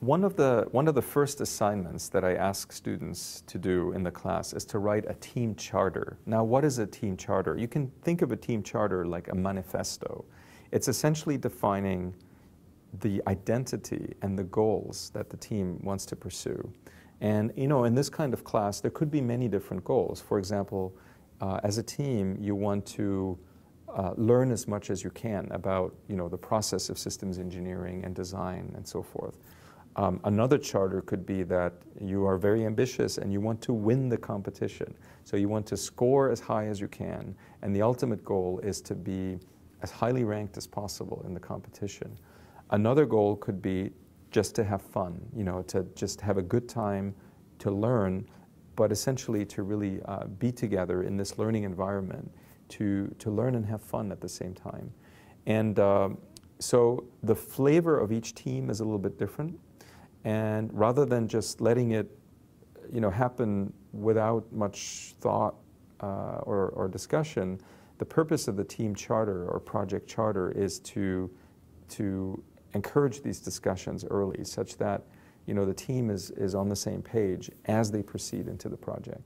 One of, the, one of the first assignments that I ask students to do in the class is to write a team charter. Now, what is a team charter? You can think of a team charter like a manifesto. It's essentially defining the identity and the goals that the team wants to pursue. And, you know, in this kind of class, there could be many different goals. For example, uh, as a team, you want to uh, learn as much as you can about, you know, the process of systems engineering and design and so forth. Um, another charter could be that you are very ambitious and you want to win the competition. So you want to score as high as you can, and the ultimate goal is to be as highly ranked as possible in the competition. Another goal could be just to have fun, you know, to just have a good time, to learn, but essentially to really uh, be together in this learning environment, to, to learn and have fun at the same time. And uh, so the flavor of each team is a little bit different. And rather than just letting it, you know, happen without much thought uh, or, or discussion, the purpose of the team charter or project charter is to, to encourage these discussions early such that you know, the team is, is on the same page as they proceed into the project.